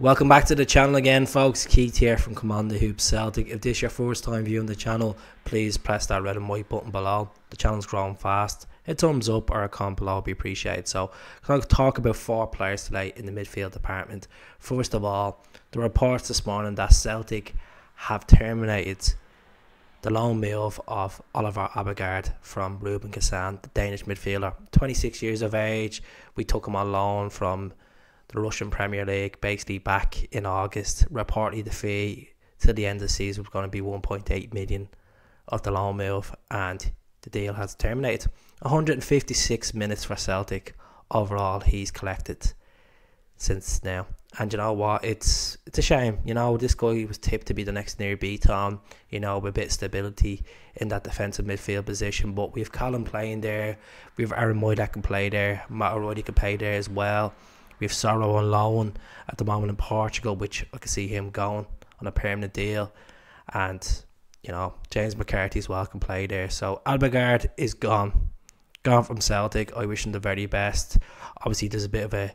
Welcome back to the channel again, folks. Keith here from Cmon the Hoop Celtic. If this is your first time viewing the channel, please press that red and white button below. The channel's growing fast. A thumbs up or a comment below would be appreciated. So, can to talk about four players today in the midfield department. First of all, the reports this morning that Celtic have terminated the loan move of Oliver Abildgaard from Rubin Kazan, the Danish midfielder. 26 years of age. We took him on loan from the Russian Premier League basically back in August. Reportedly, the fee to the end of the season was going to be 1.8 million of the loan move, and the deal has terminated. 156 minutes for Celtic overall. He's collected since now. And you know what? It's it's a shame. You know, this guy was tipped to be the next Nir Bitton, you know, with a bit of stability in that defensive midfield position. But we've Callum playing there. We've Aaron Mooy that can play there. Matt O'Riley can play there as well. We have Soro on loan at the moment in Portugal, which I can see him going on a permanent deal. And, you know, James McCarthy as well play there. So Abildgaard is gone. Gone from Celtic. I wish him the very best. Obviously, there's a bit of a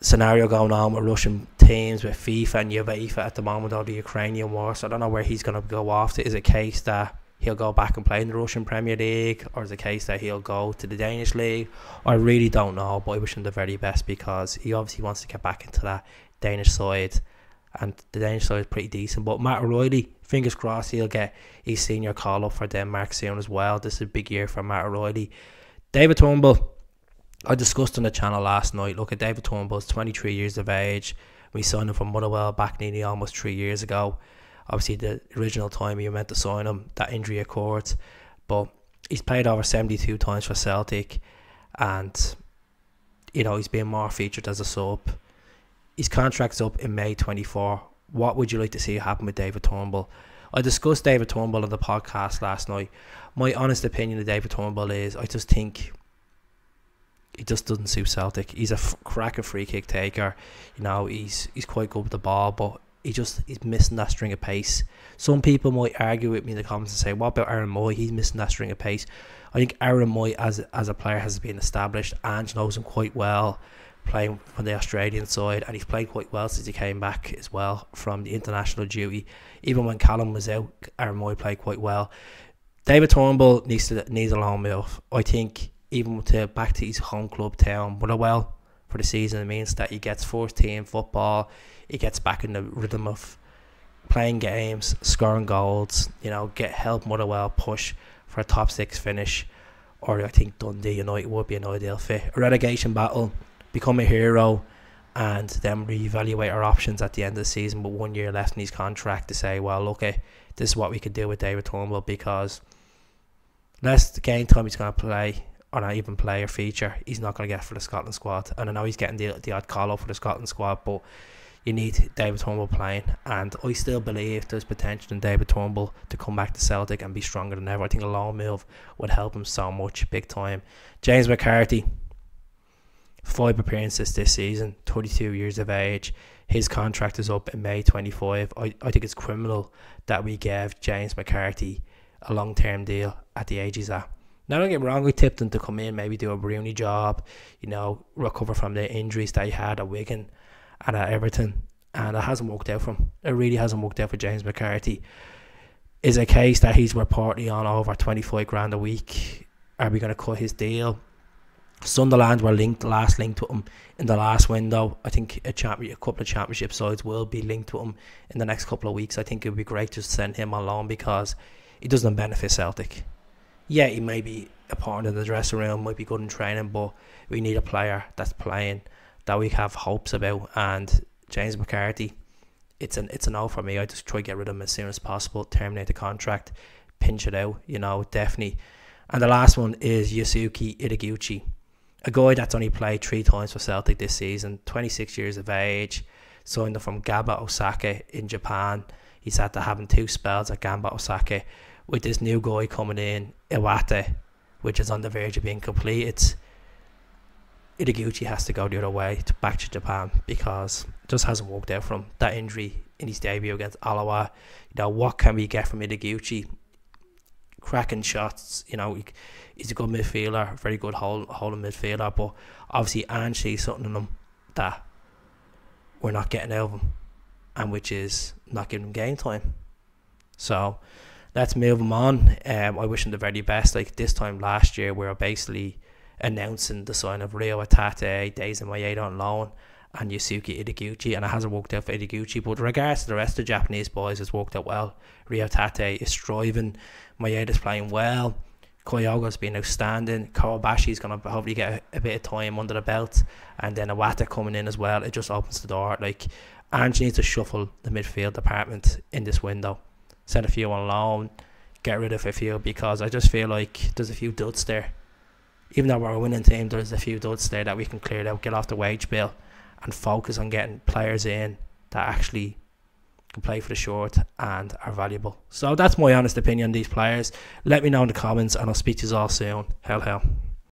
scenario going on with Russian teams, with FIFA and UEFA at the moment, or the Ukrainian war. So I don't know where he's going to go off to. Is it a case that he'll go back and play in the Russian Premier League, or is a case that he'll go to the Danish League? I really don't know, but I wish him the very best because he obviously wants to get back into that Danish side, and the Danish side is pretty decent. But Matt O'Riley, fingers crossed, he'll get his senior call up for Denmark soon as well. This is a big year for Matt O'Riley. David Turnbull, I discussed on the channel last night. Look at David Turnbull, 23 years of age. We signed him from Motherwell back nearly almost three years ago obviously the original time you meant to sign him, that injury accords. But he's played over 72 times for Celtic and, you know, he's been more featured as a sub. His contract's up in May 24. What would you like to see happen with David Turnbull? I discussed David Turnbull on the podcast last night. My honest opinion of David Turnbull is I just think he just doesn't suit Celtic. He's a cracking free kick taker. You know, he's he's quite good with the ball, but he just he's missing that string of pace. Some people might argue with me in the comments and say, "What about Aaron Mooy? He's missing that string of pace." I think Aaron Mooy, as as a player has been established. Ange knows him quite well, playing for the Australian side, and he's played quite well since he came back as well from the international duty. Even when Callum was out, Aaron Mooy played quite well. David Turnbull needs to needs a long move. I think even to back to his home club town, but uh, well for the season. It means that he gets first team football. He gets back in the rhythm of playing games, scoring goals. You know, get help Motherwell push for a top six finish. Or I think Dundee United would be an ideal fit. A relegation battle, become a hero, and then reevaluate our options at the end of the season with one year left in his contract to say, well, look, okay, this is what we could do with David Turnbull because less game time he's going to play or not even play or feature, he's not going to get for the Scotland squad. And I know he's getting the, the odd call up for the Scotland squad, but you need David Turnbull playing. And I still believe there's potential in David Turnbull to come back to Celtic and be stronger than ever. I think a long move would help him so much, big time. James McCarthy, five appearances this season, 22 years of age. His contract is up in May 25. I, I think it's criminal that we gave James McCarthy a long term deal at the age he's at. Now, don't get me wrong, we tipped him to come in, maybe do a Bruni job, you know, recover from the injuries that he had at Wigan and at Everton. And it hasn't worked out for him. It really hasn't worked out for James McCarthy. Is a case that he's reportedly on over 25 grand a week. Are we going to cut his deal? Sunderland were linked, last linked to him in the last window. I think a, a couple of championship sides will be linked to him in the next couple of weeks. I think it would be great to send him along because he doesn't benefit Celtic yeah, he may be a part of the dressing room, might be good in training, but we need a player that's playing that we have hopes about. And James McCarthy, it's an it's a no for me. I just try to get rid of him as soon as possible, terminate the contract, pinch it out, you know, definitely. And the last one is Yusuke Ideguchi, a guy that's only played three times for Celtic this season, 26 years of age, signed from Gamba Osaka in Japan. He's had to having two spells at Gamba Osaka with this new guy coming in, Iwata, which is on the verge of being completed, it's Ideguchi has to go the other way to back to Japan because it just hasn't worked out from. That injury in his debut against Alloa. you know, what can we get from Ideguchi? Cracking shots, you know, he, he's a good midfielder, very good hole holding midfielder, but obviously Ange sees something in him that we're not getting out of him, and which is not giving him game time. So let's move him on. Um, I wish him the very best. Like this time last year, we were basically announcing the sign of Reo Hatate, Daizen Maeda on loan, and Yusuke Ideguchi, and it hasn't worked out for Ideguchi. But regards to the rest of the Japanese boys, it's worked out well. Reo Hatate is striving, Maeda's playing well. Kyogo's been outstanding. Kobayashi's going to hopefully get a, a, bit of time under the belt. And then Iwata coming in as well. It just opens the door. Like, Ange needs to shuffle the midfield department in this window. Send a few on loan. Get rid of a few because I just feel like there's a few duds there. Even though we're a winning team, there's a few duds there that we can clear out, get off the wage bill, and focus on getting players in that actually can play for the short and are valuable. So that's my honest opinion on these players. Let me know in the comments and I'll speak to you all soon. Hell hell.